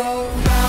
so